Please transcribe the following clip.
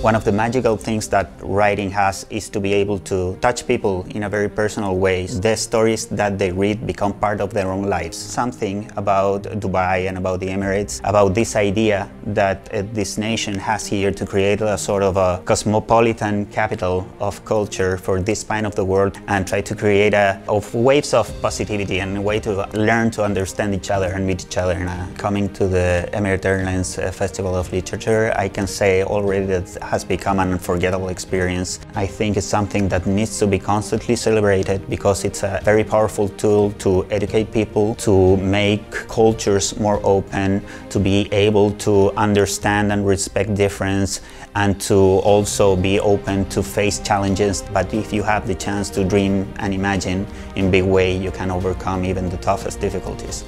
One of the magical things that writing has is to be able to touch people in a very personal way. The stories that they read become part of their own lives. Something about Dubai and about the Emirates, about this idea that uh, this nation has here to create a sort of a cosmopolitan capital of culture for this part of the world and try to create a of waves of positivity and a way to learn to understand each other and meet each other. And, uh, coming to the Emirate Airlines uh, Festival of Literature, I can say already that has become an unforgettable experience. I think it's something that needs to be constantly celebrated because it's a very powerful tool to educate people, to make cultures more open, to be able to understand and respect difference, and to also be open to face challenges. But if you have the chance to dream and imagine in big way, you can overcome even the toughest difficulties.